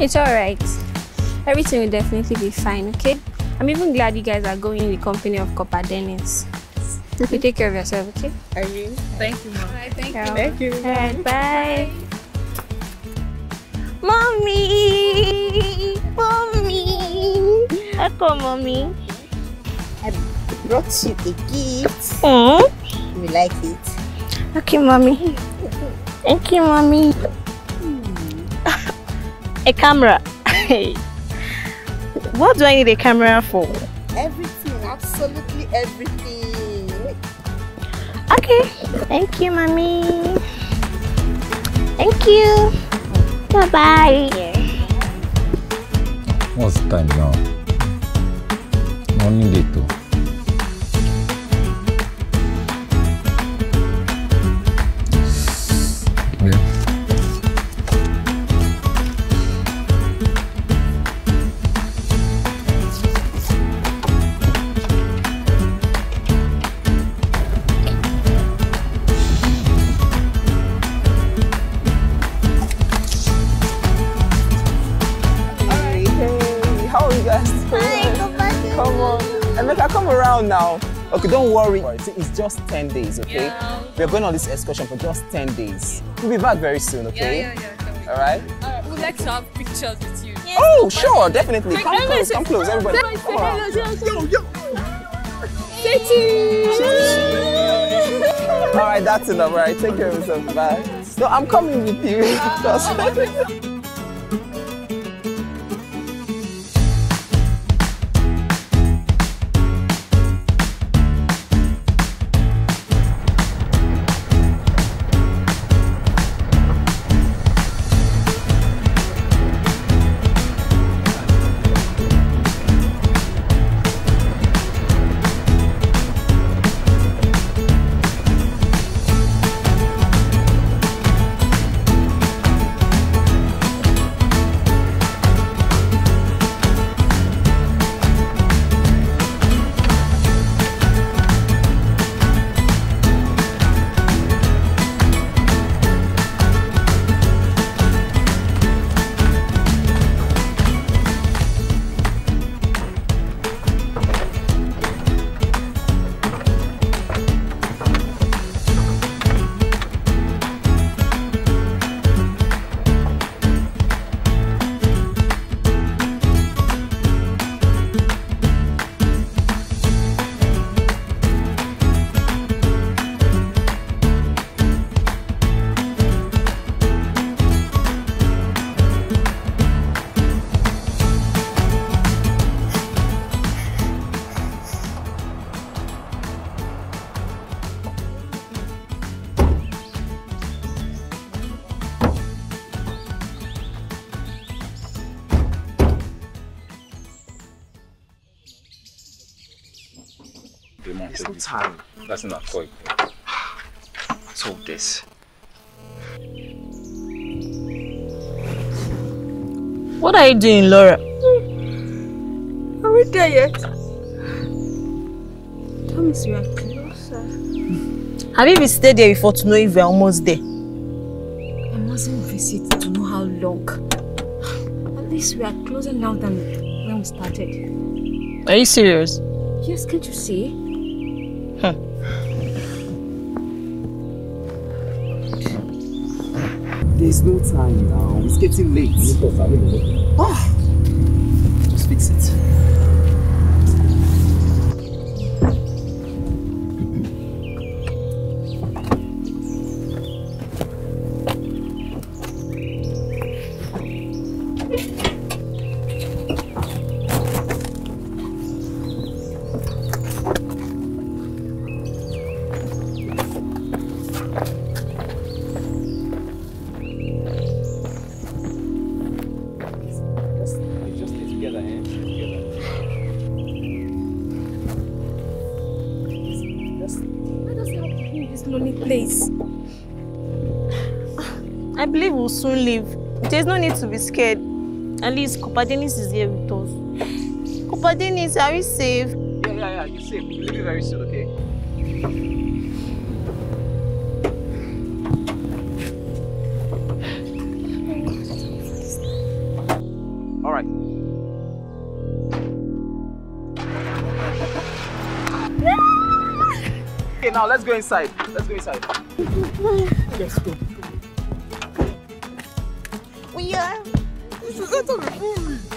It's alright. Everything will definitely be fine, okay? I'm even glad you guys are going in the company of Corper Dennis. you take care of yourself, okay? Are you? Thank you, mom. thank you. Thank you. Alright, bye. Mommy! Mommy! Echo, mommy. I brought you a gift. Mm? You like it? Okay, mommy. Thank you, mommy. A camera. what do I need a camera for? Everything, absolutely everything. Okay. Thank you, mommy. Thank you. Bye bye. What's the time now? Morning Emeka, come around now. Okay, don't worry. It's just 10 days, okay? We are going on this excursion for just 10 days. We'll be back very soon, okay? Yeah, yeah, yeah. All right? Uh, we'd like to have pictures with you. Oh, sure, definitely. Come close, come close, everybody. Come on. Yo, yo. Say cheese. All right, that's enough. All right, take care of yourself. Bye. No, I'm coming with you. Just- That's not quite. What's all this? What are you doing, Laura? Are we there yet? Thomas, we are closer. Have you even stayed there before to know if we're almost there? I mustn't visit to know how long. At least we are closer now than when we started. Are you serious? Yes, can't you see? There's no time now. It's getting late. Ah. Just fix it. believe we'll soon leave. There's no need to be scared. At least Corper Dennis is here with us. Corper Dennis, are we safe? Yeah, yeah, yeah, you're safe. We'll leave very soon, okay? All right. Okay, now let's go inside. Let's go inside. Let's go. We are. Yes,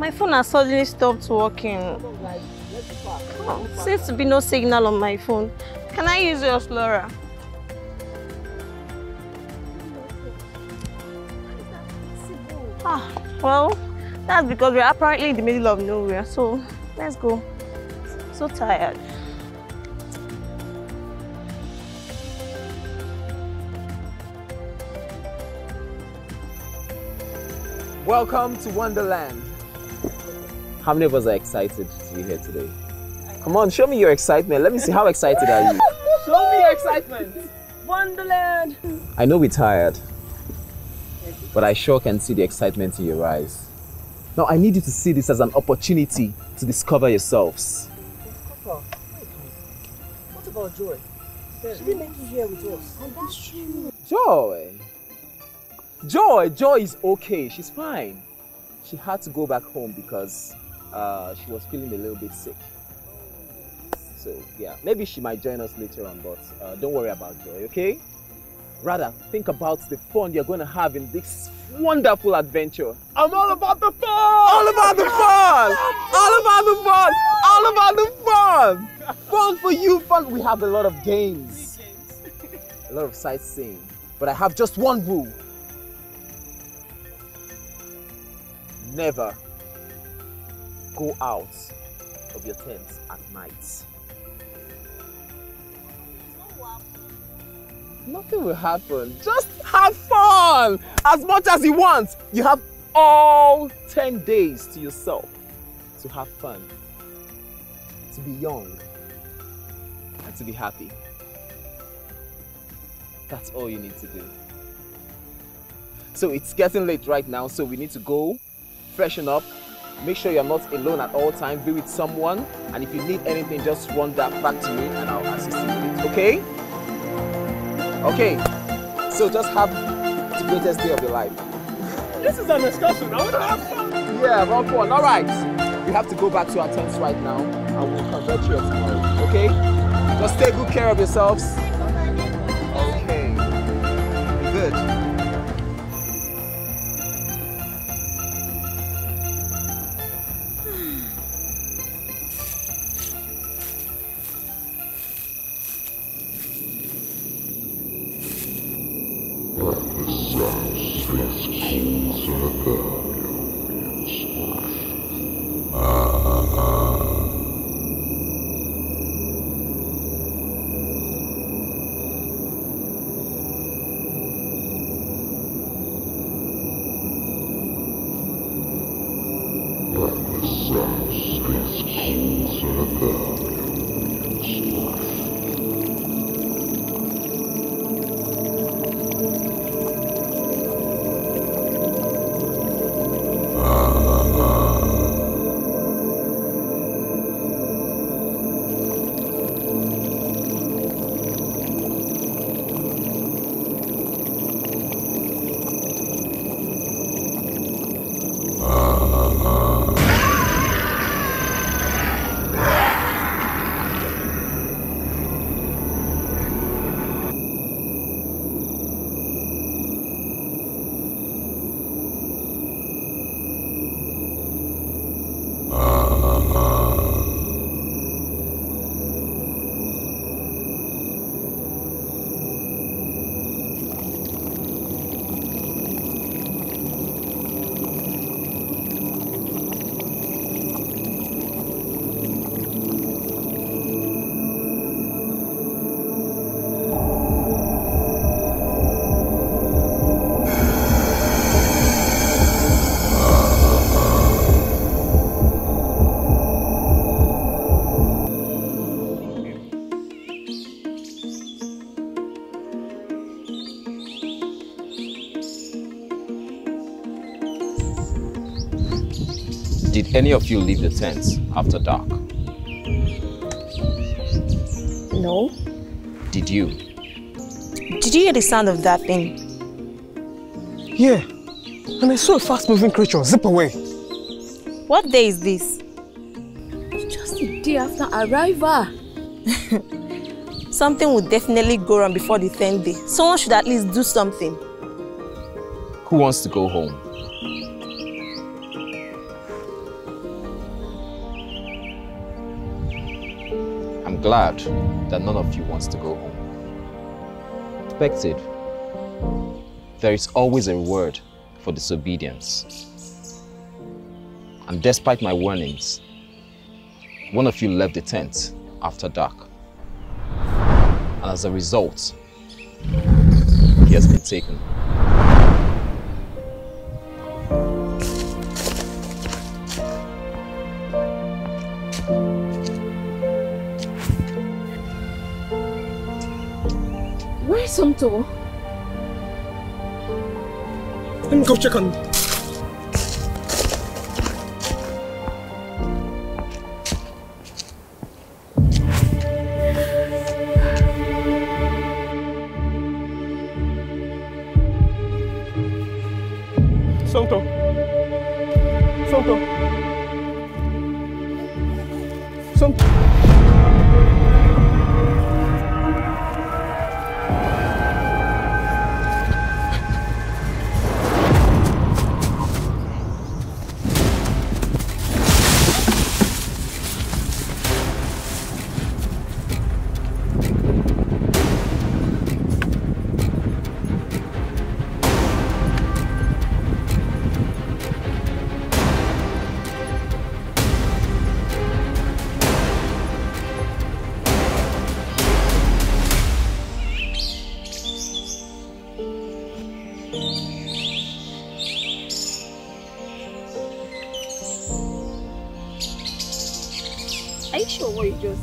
my phone has suddenly stopped working. Seems to be no signal on my phone. Can I use yours, Laura? Ah, well, that's because we're apparently in the middle of nowhere. So let's go. So tired. Welcome to Wonderland. How many of us are excited to be here today? Come on, show me your excitement. Let me see how excited are you. Show me your excitement. Wonderland! I know we're tired, but I sure can see the excitement in your eyes. Now, I need you to see this as an opportunity to discover yourselves. What about Joy? She didn't make you here with us. Joy. Joy, Joy is okay. She's fine. She had to go back home because uh, she was feeling a little bit sick. So yeah, maybe she might join us later on, but uh, don't worry about Joy, okay? Rather, think about the fun you're going to have in this wonderful adventure. I'm all about the fun! All about the fun! All about the fun! All about the fun! Fun for you, fun. We have a lot of games, a lot of sightseeing, but I have just one rule. Never go out of your tent at night. Nothing will happen. Just have fun as much as you want. You have all 10 days to yourself to have fun, to be young, and to be happy. That's all you need to do. So it's getting late right now, so we need to go, freshen up, make sure you're not alone at all times, be with someone, and if you need anything, just run that back to me and I'll assist you with it, okay? Okay, so just have the greatest day of your life. This is an excursion. I want to have fun. Yeah, run fun. All right. We have to go back to our tents right now and we'll convert you tomorrow. Okay? Just take good care of yourselves. Okay. Good. 这 Did any of you leave the tent after dark? No. Did you? Did you hear the sound of that thing? Yeah. And I saw a fast moving creature zip away. What day is this? It's Just a day after arrival. Something would definitely go wrong before the 10th day. Someone should at least do something. Who wants to go home? Glad that none of you wants to go home. Expected. There is always a reward for disobedience. And despite my warnings, one of you left the tent after dark. And as a result, he has been taken. Where's Somto? Let me go check on Somto.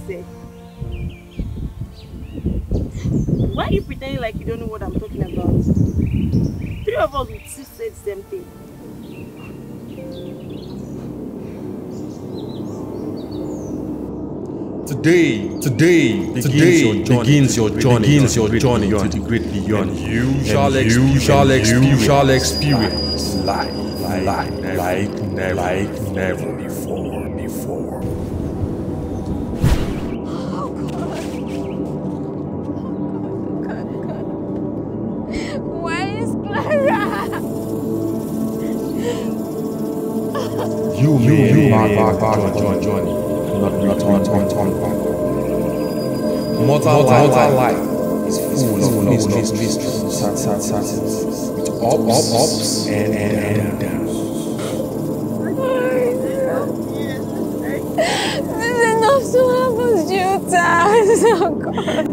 What you just said? Why are you pretending like you don't know what I'm talking about? Three of us would still say the same thing. Today, today, begins today your journey, begins your journey, begins your journey to the great beyond. And you shall and experience, you shall experience, shall experience life, life, life, like never, like never may embark on your journey, not return, turn, turn back. Mortal, mortal life is full of mysteries, mysteries, sad, sad, sad, with ups, ups, and, and, and downs. This is enough to happen, Jutas. Oh God.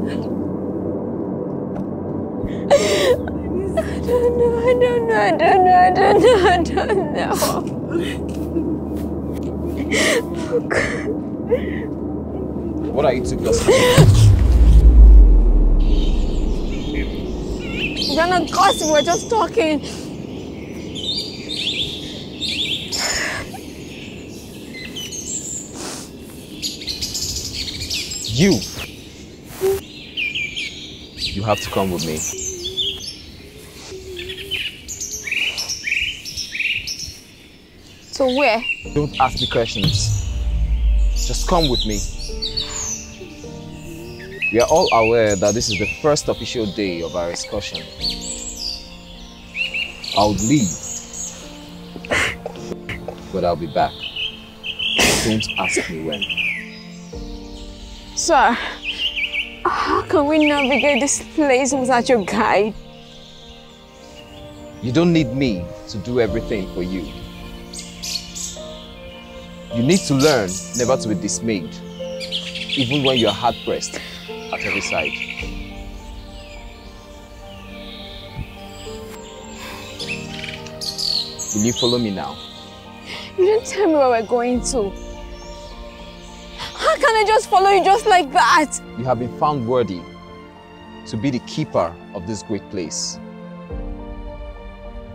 I don't know, I don't know, I don't know, I don't know, I don't know. Oh God. What are you two gossiping? We're not gossiping, we're just talking. You! You have to come with me. So where? Don't ask me questions. Just come with me. We are all aware that this is the first official day of our excursion. I'll leave. But I'll be back. Don't ask me when. Sir, how can we navigate this place without your guide? You don't need me to do everything for you. You need to learn never to be dismayed, even when you're hard pressed every side. Will you follow me now? You didn't tell me where we're going to. How can I just follow you just like that? You have been found worthy to be the keeper of this great place.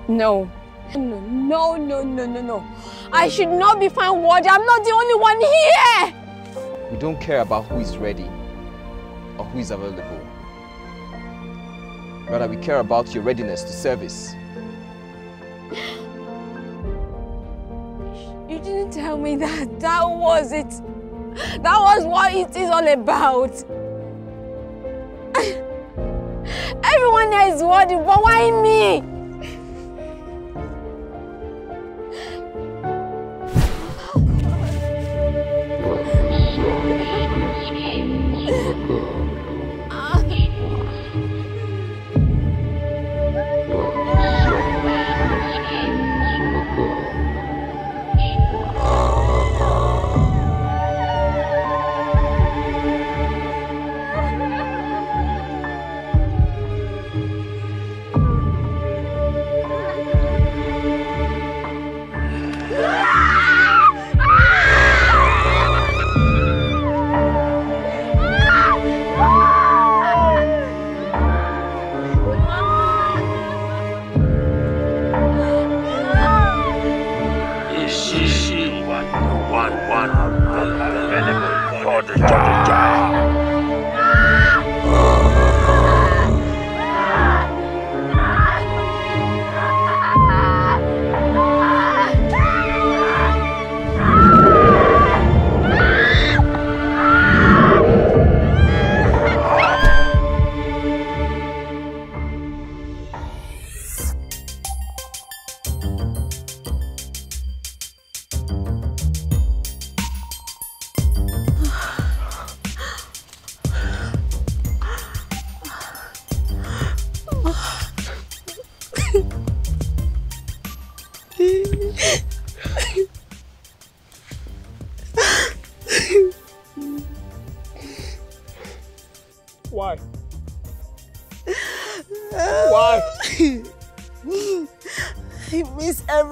No. No, no, no, no, no, no. I should not be found worthy. I'm not the only one here. We don't care about who is ready or who is available. Rather, we care about your readiness to service. You didn't tell me that. That was it. That was what it is all about. Everyone here is worthy, but why me?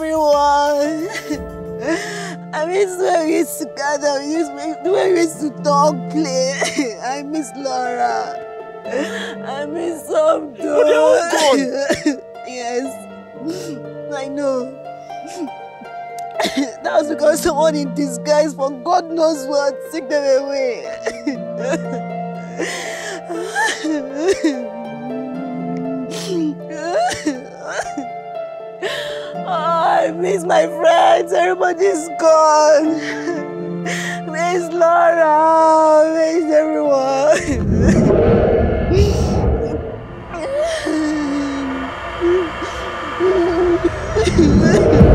Everyone. I miss when we used to gather, we used when we used to talk, play. I miss Laura. I miss they're gone. yes, I know. that was because someone in disguise for God knows what took them away. Oh, I miss my friends. Everybody's gone. Miss Laura. Miss everyone.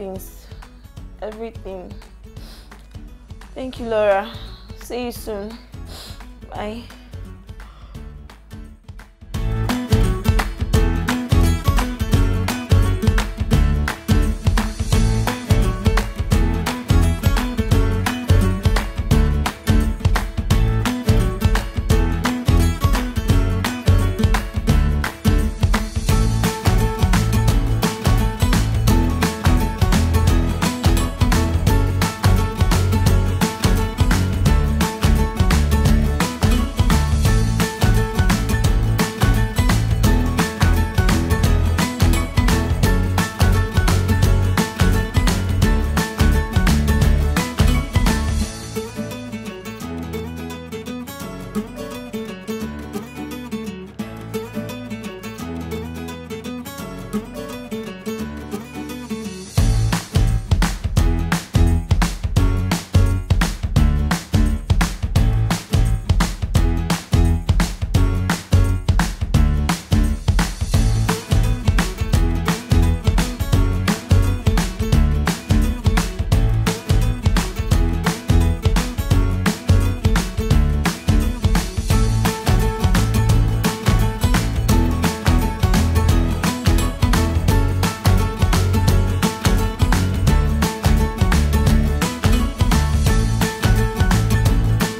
things. everything. Thank you, Laura. See you soon. Bye.